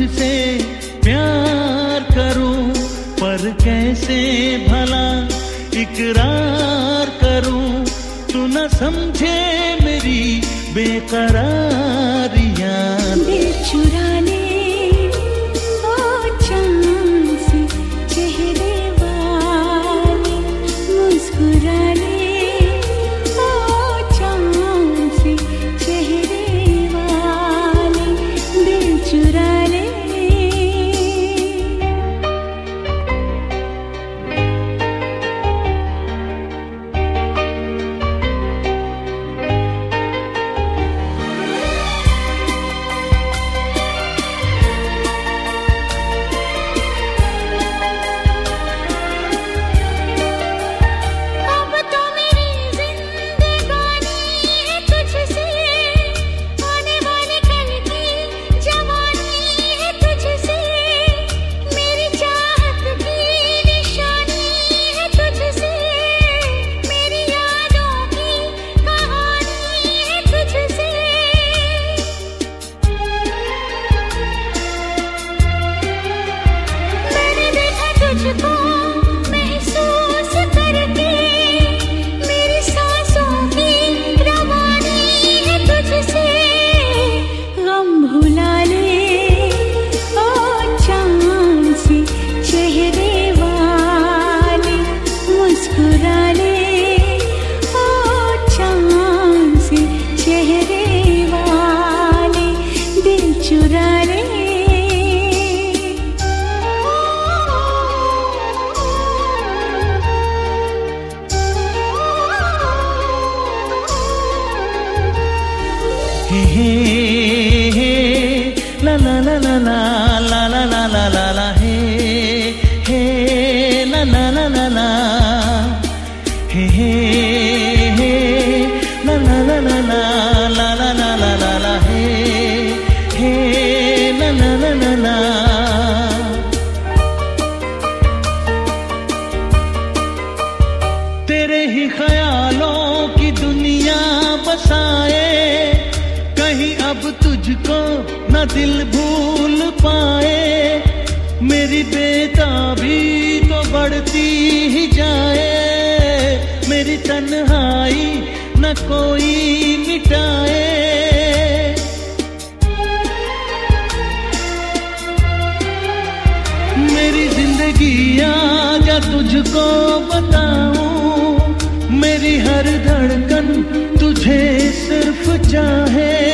तुझसे प्यार करूँ पर कैसे भला इकरार करूँ? तू न समझे मेरी बेकरारियाँ। दिल हे हे हे हे हे हे हे हे हे हे ला तेरे ही ख्यालों न दिल भूल पाए, मेरी बेताबी तो बढ़ती ही जाए। मेरी तन्हाई न कोई मिटाए। मेरी ज़िंदगी आजा तुझको बताऊँ? मेरी हर धड़कन तुझे सिर्फ़ चाहे।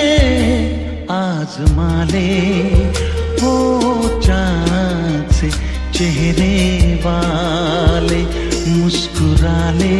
आजमा ले हो चाँद से चेहरे वाले मुस्कुरा ले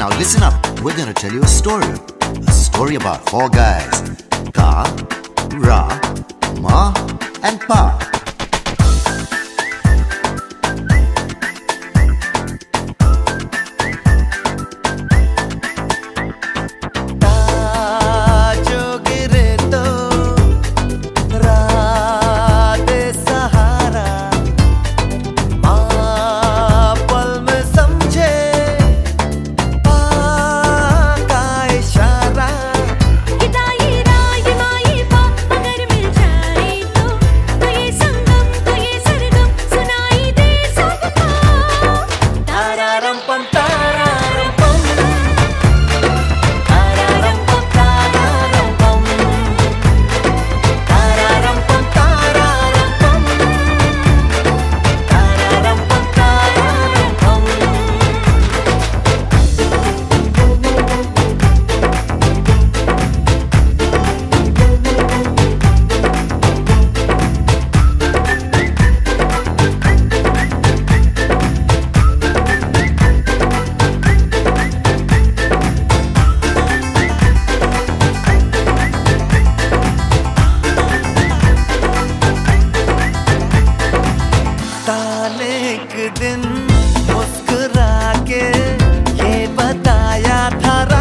now listen up. We're gonna tell you a story. A story about four guys Ka, Ra, Ma, and Pa. एक दिन मुस्कुरा के ये बताया था